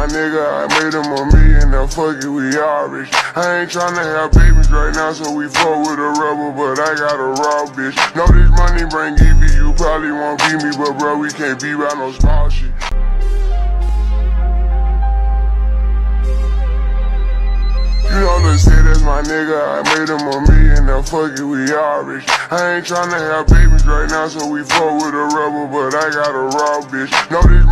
my nigga, I made him a million, now fuck it, we all rich. I ain't tryna have babies right now, so we fuck with a rubber, but I got a raw bitch. Know this money bring EB, you probably won't beat me, but bro, we can't be about no small shit. You know the say that's my nigga, I made him a million, now fuck it, we all rich. I ain't tryna have babies right now, so we fuck with a rubber, but I got a raw bitch. Know this